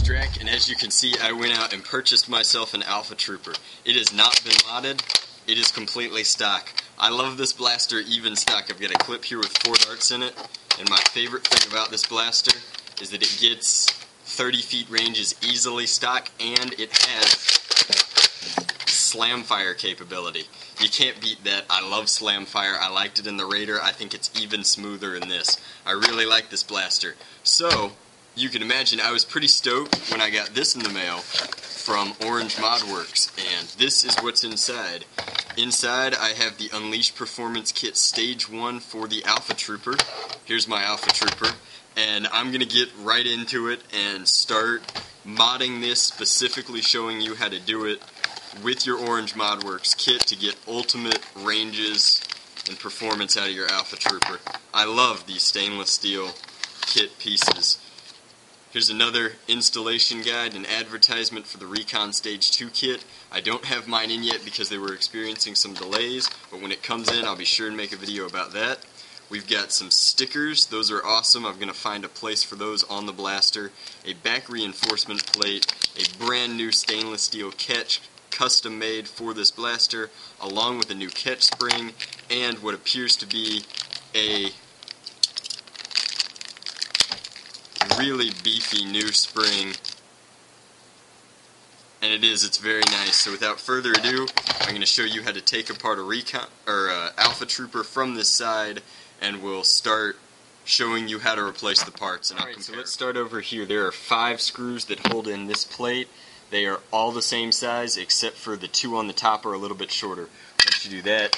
Drac, and as you can see, I went out and purchased myself an Alpha Trooper. It has not been modded, it is completely stock. I love this blaster even stock. I've got a clip here with four darts in it, and my favorite thing about this blaster is that it gets 30 feet ranges easily stock, and it has slam fire capability. You can't beat that. I love slam fire. I liked it in the Raider. I think it's even smoother in this. I really like this blaster. So, you can imagine I was pretty stoked when I got this in the mail from Orange Modworks, and this is what's inside. Inside, I have the Unleashed Performance Kit Stage 1 for the Alpha Trooper. Here's my Alpha Trooper, and I'm going to get right into it and start modding this, specifically showing you how to do it with your Orange Modworks kit to get ultimate ranges and performance out of your Alpha Trooper. I love these stainless steel kit pieces. Here's another installation guide and advertisement for the Recon Stage 2 kit. I don't have mine in yet because they were experiencing some delays, but when it comes in I'll be sure and make a video about that. We've got some stickers, those are awesome. I'm going to find a place for those on the blaster. A back reinforcement plate, a brand new stainless steel catch custom made for this blaster, along with a new catch spring and what appears to be a really beefy new spring. And it is, it's very nice. So without further ado, I'm going to show you how to take apart a recon or uh, Alpha Trooper from this side, and we'll start showing you how to replace the parts. And i Alright, so let's start over here. There are five screws that hold in this plate. They are all the same size, except for the two on the top are a little bit shorter. Once you do that,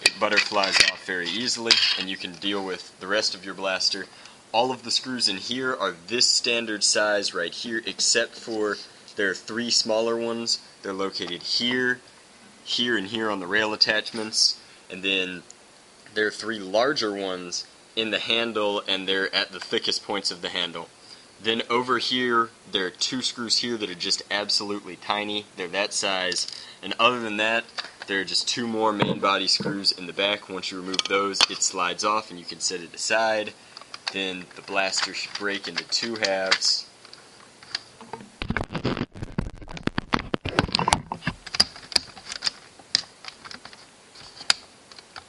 it butterflies off very easily, and you can deal with the rest of your blaster all of the screws in here are this standard size right here, except for there are three smaller ones. They're located here, here, and here on the rail attachments. And then there are three larger ones in the handle, and they're at the thickest points of the handle. Then over here, there are two screws here that are just absolutely tiny. They're that size. And other than that, there are just two more main body screws in the back. Once you remove those, it slides off and you can set it aside then the blaster should break into two halves.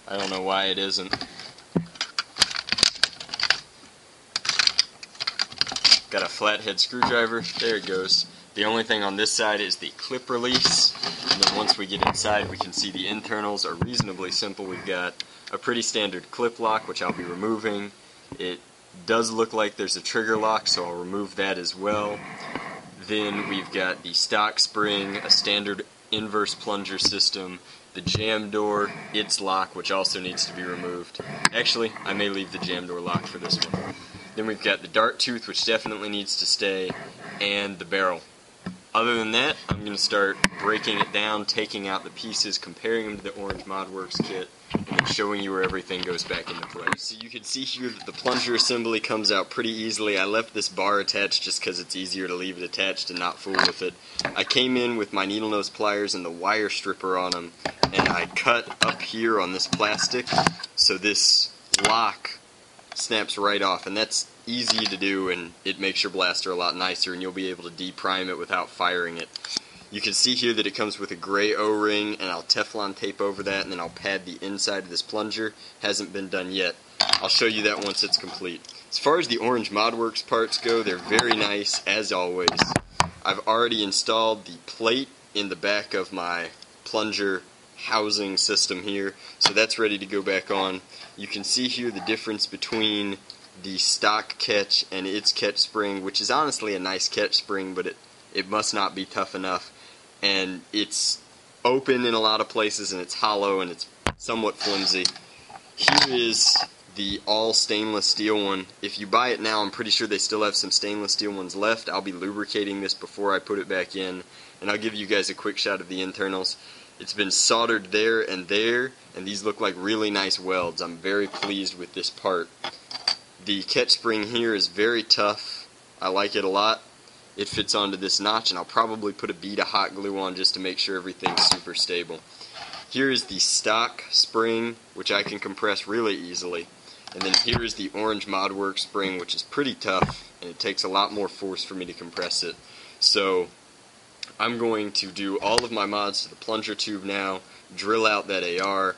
I don't know why it isn't. Got a flathead screwdriver. There it goes. The only thing on this side is the clip release. And then once we get inside, we can see the internals are reasonably simple. We've got a pretty standard clip lock, which I'll be removing. It does look like there's a trigger lock, so I'll remove that as well. Then we've got the stock spring, a standard inverse plunger system, the jam door, its lock, which also needs to be removed. Actually, I may leave the jam door locked for this one. Then we've got the dart tooth, which definitely needs to stay, and the barrel. Other than that, I'm going to start breaking it down, taking out the pieces, comparing them to the Orange ModWorks kit, showing you where everything goes back into place. So you can see here that the plunger assembly comes out pretty easily. I left this bar attached just because it's easier to leave it attached and not fool with it. I came in with my needle nose pliers and the wire stripper on them, and I cut up here on this plastic so this lock snaps right off, and that's easy to do and it makes your blaster a lot nicer and you'll be able to deprime it without firing it. You can see here that it comes with a gray O-ring and I'll Teflon tape over that and then I'll pad the inside of this plunger. Hasn't been done yet. I'll show you that once it's complete. As far as the Orange ModWorks parts go, they're very nice as always. I've already installed the plate in the back of my plunger housing system here, so that's ready to go back on. You can see here the difference between the stock catch and its catch spring, which is honestly a nice catch spring, but it, it must not be tough enough. And it's open in a lot of places and it's hollow and it's somewhat flimsy. Here is the all stainless steel one. If you buy it now, I'm pretty sure they still have some stainless steel ones left. I'll be lubricating this before I put it back in, and I'll give you guys a quick shot of the internals. It's been soldered there and there, and these look like really nice welds. I'm very pleased with this part. The catch spring here is very tough. I like it a lot. It fits onto this notch and I'll probably put a bead of hot glue on just to make sure everything's super stable. Here is the stock spring, which I can compress really easily. And then here is the orange ModWorks spring, which is pretty tough, and it takes a lot more force for me to compress it. So I'm going to do all of my mods to the plunger tube now, drill out that AR,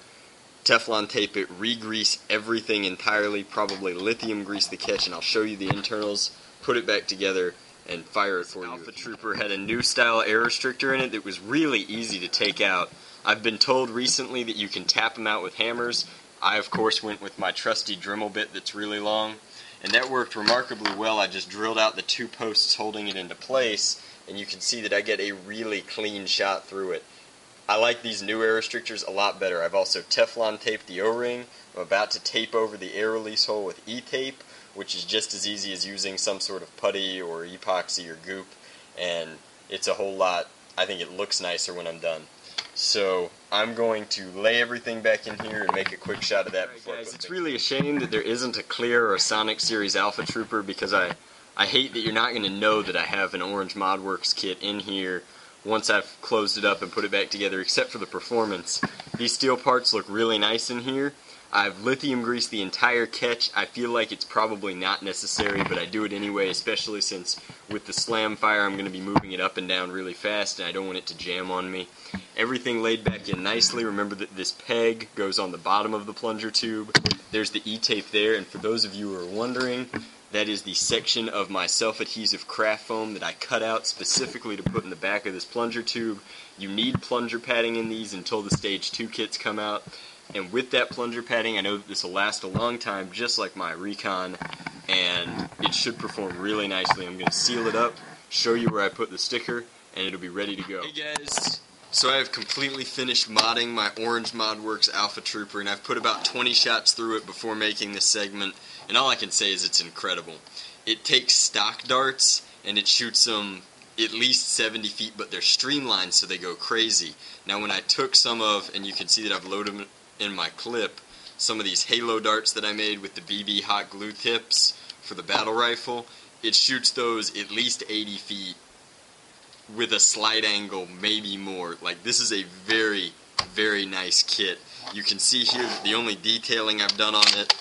Teflon tape it, re-grease everything entirely, probably lithium grease the catch, and I'll show you the internals, put it back together, and fire you. Alpha Trooper had a new style air restrictor in it that was really easy to take out. I've been told recently that you can tap them out with hammers. I, of course, went with my trusty Dremel bit that's really long, and that worked remarkably well. I just drilled out the two posts holding it into place, and you can see that I get a really clean shot through it. I like these new air restrictors a lot better. I've also Teflon taped the O-ring. I'm about to tape over the air release hole with E-tape, which is just as easy as using some sort of putty or epoxy or goop, and it's a whole lot. I think it looks nicer when I'm done. So I'm going to lay everything back in here and make a quick shot of that. Right, guys, it's really a shame that there isn't a Clear or Sonic Series Alpha Trooper because I, I hate that you're not going to know that I have an Orange ModWorks kit in here once I've closed it up and put it back together, except for the performance. These steel parts look really nice in here. I've lithium greased the entire catch. I feel like it's probably not necessary, but I do it anyway, especially since with the slam fire I'm going to be moving it up and down really fast and I don't want it to jam on me. Everything laid back in nicely. Remember that this peg goes on the bottom of the plunger tube. There's the E-tape there, and for those of you who are wondering, that is the section of my self-adhesive craft foam that I cut out specifically to put in the back of this plunger tube. You need plunger padding in these until the stage 2 kits come out. And with that plunger padding, I know this will last a long time, just like my Recon, and it should perform really nicely. I'm going to seal it up, show you where I put the sticker, and it'll be ready to go. Hey guys, so I have completely finished modding my Orange ModWorks Alpha Trooper, and I've put about 20 shots through it before making this segment, and all I can say is it's incredible. It takes stock darts, and it shoots them at least 70 feet, but they're streamlined so they go crazy. Now when I took some of, and you can see that I've loaded them in my clip, some of these halo darts that I made with the BB hot glue tips for the battle rifle, it shoots those at least 80 feet with a slight angle, maybe more. Like this is a very, very nice kit. You can see here the only detailing I've done on it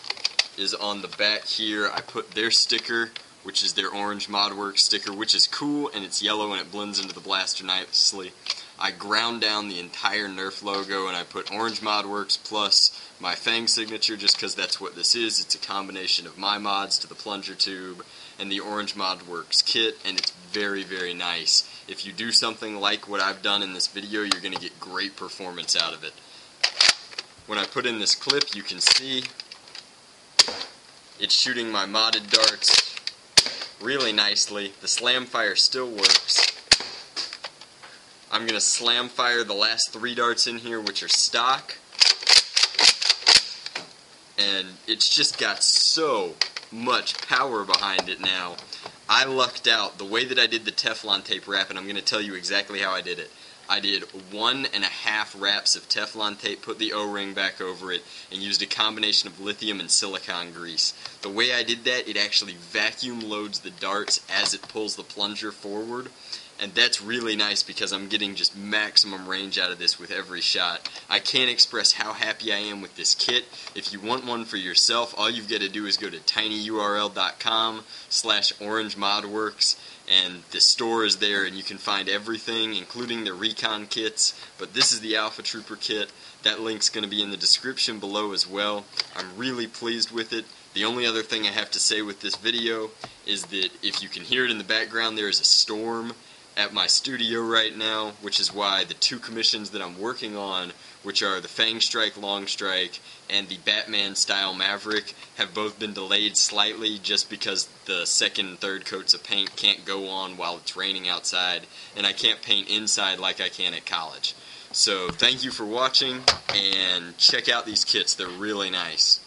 is on the back here. I put their sticker, which is their orange ModWorks sticker, which is cool and it's yellow and it blends into the blaster nicely. I ground down the entire Nerf logo and I put Orange ModWorks plus my Fang signature just because that's what this is. It's a combination of my mods to the plunger tube and the Orange ModWorks kit and it's very very nice. If you do something like what I've done in this video you're going to get great performance out of it. When I put in this clip you can see it's shooting my modded darts really nicely. The slam fire still works I'm going to slam fire the last three darts in here, which are stock. And it's just got so much power behind it now. I lucked out. The way that I did the Teflon tape wrap, and I'm going to tell you exactly how I did it. I did one and a half wraps of Teflon tape, put the O-ring back over it, and used a combination of lithium and silicone grease. The way I did that, it actually vacuum loads the darts as it pulls the plunger forward, and that's really nice because I'm getting just maximum range out of this with every shot. I can't express how happy I am with this kit. If you want one for yourself, all you've got to do is go to tinyurl.com slash orangemodworks and the store is there and you can find everything including the recon kits but this is the alpha trooper kit that link's going to be in the description below as well i'm really pleased with it the only other thing i have to say with this video is that if you can hear it in the background there is a storm at my studio right now, which is why the two commissions that I'm working on, which are the Fang Strike Long Strike and the Batman Style Maverick, have both been delayed slightly just because the second and third coats of paint can't go on while it's raining outside, and I can't paint inside like I can at college. So thank you for watching, and check out these kits. They're really nice.